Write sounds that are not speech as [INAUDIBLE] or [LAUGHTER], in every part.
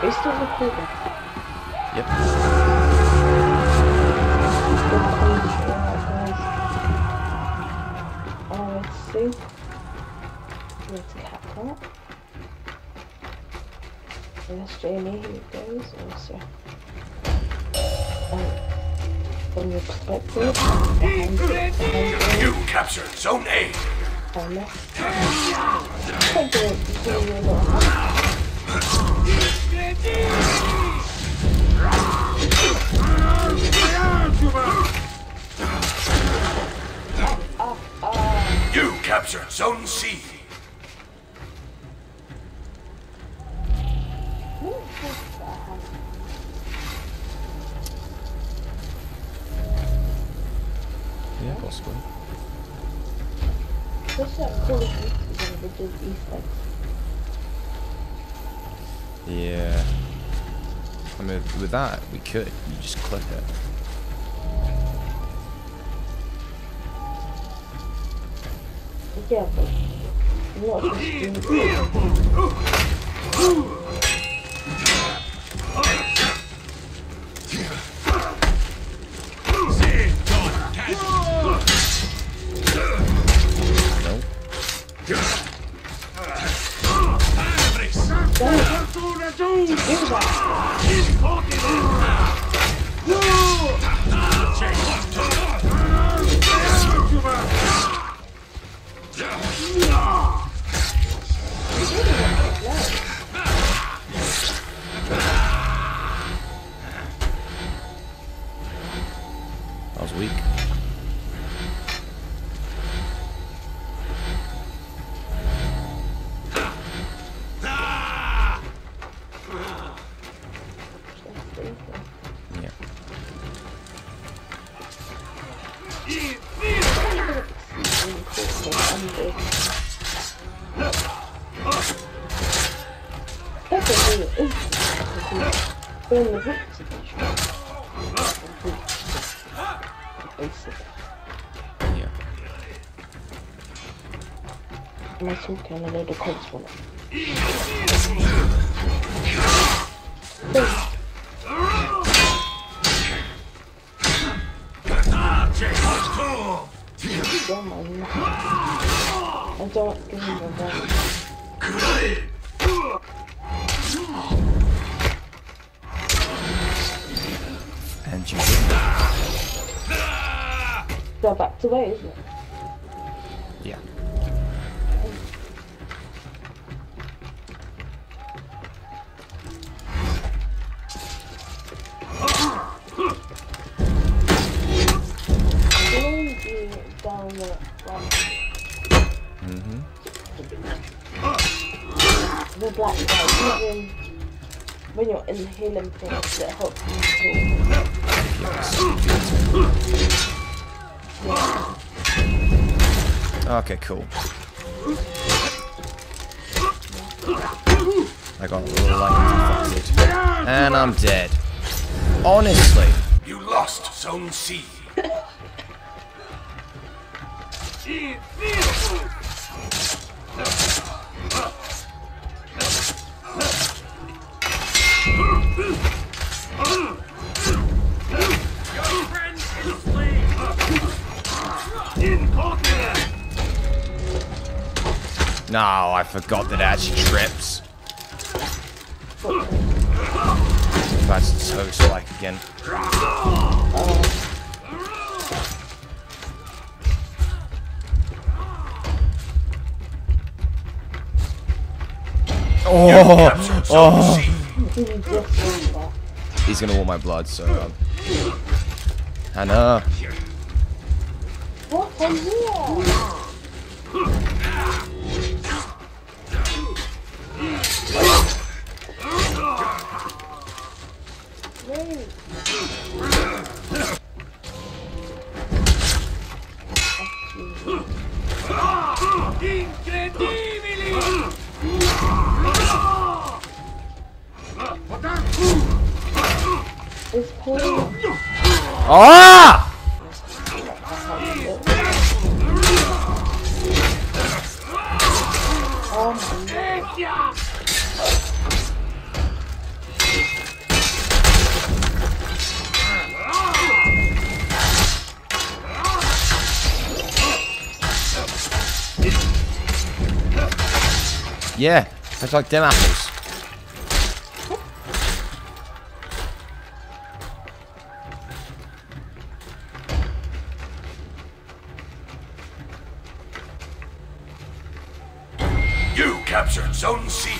Are you still recording? Yep. Good country, alright guys. Uh, let's see. Let's cap that. There's Jamie, here it goes. Also. Um, from your perspective, behind, behind You captured Zone A. on you little captured Zone C. Yeah, possibly. What's that Call of Duty game that does Easter eggs? Yeah. I mean, with that, we could. You just click it. Yeah, but what [LAUGHS] Yeah. Yeah. Am I talking a load of console? Don't you did. Back to where, isn't it? Yeah. Down the. Mm-hmm. The black guy, when you're inhaling things that help you Okay, cool. I got a little like infected. And I'm dead. Honestly. You lost Zone C. [LAUGHS] No, I forgot that it actually trips. That's toast like again. Oh, oh. C. You just want that. He's gonna want my blood, so. Um, Hannah. What? Ah! Yeah, it's like them apples. Captured Zone C.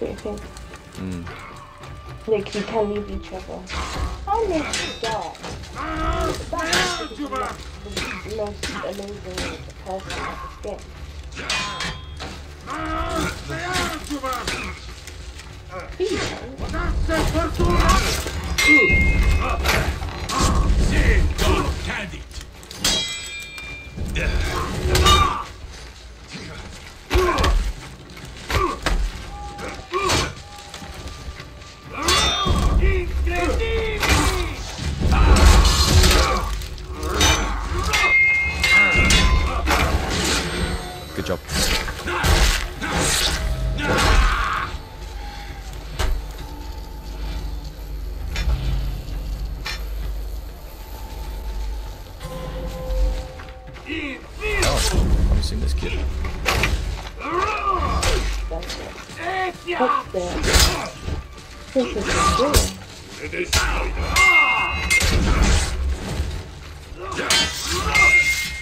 do you think? Mm. Like, we can leave each other. How did you die? That is the most amazing person of this game. Good What's that? This is good.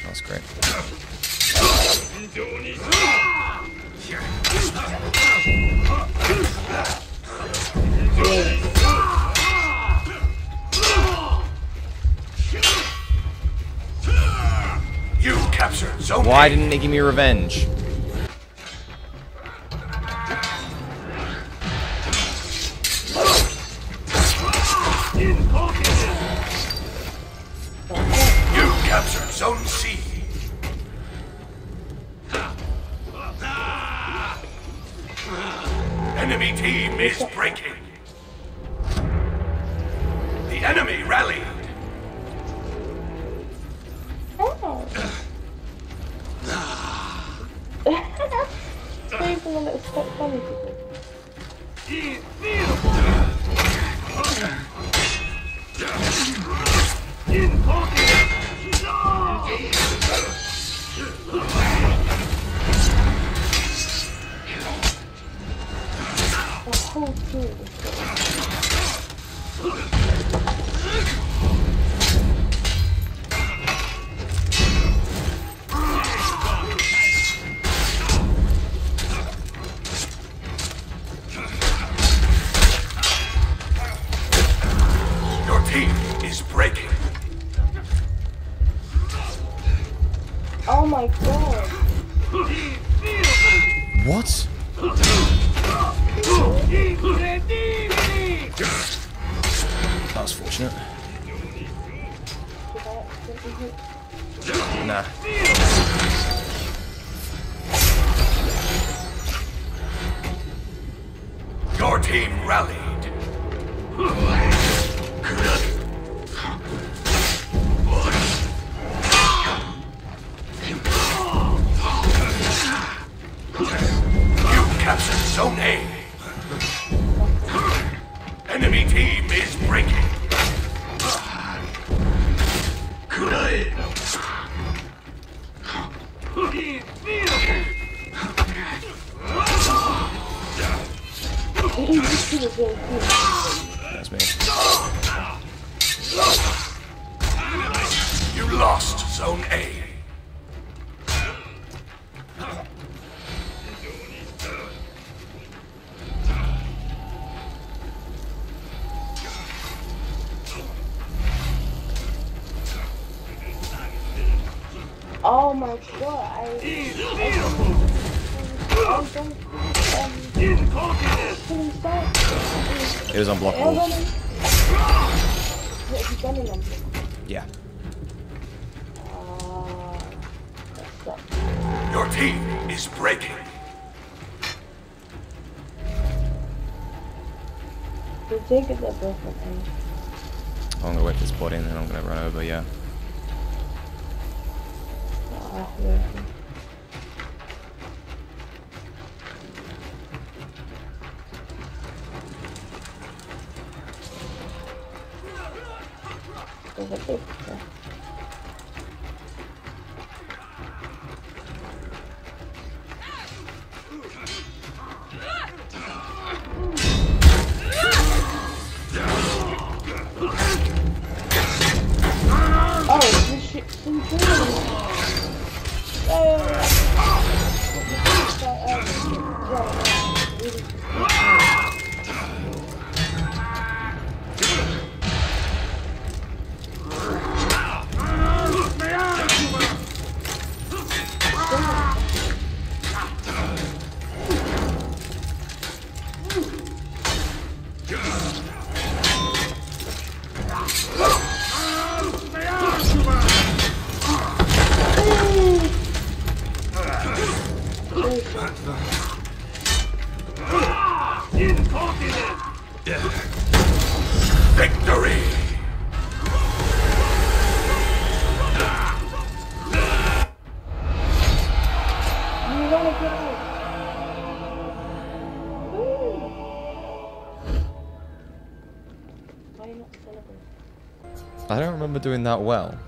That's great. You captured Zone Why didn't they give me revenge? The whole team is good. Your team is breaking. Oh my god. What? Nah. Your team rallied. You captured Zone A. Enemy team is breaking. That's me. You lost Zone A. Oh my god, I. I don't. Um, can you start? It was Air unblockable. running? Have you done it on Yeah. Uh. Your team is breaking. So take it that both of them. I'm gonna wait for this body and then I'm gonna run over, yeah. Ah, yeah. There's a celebrate? I don't remember doing that well.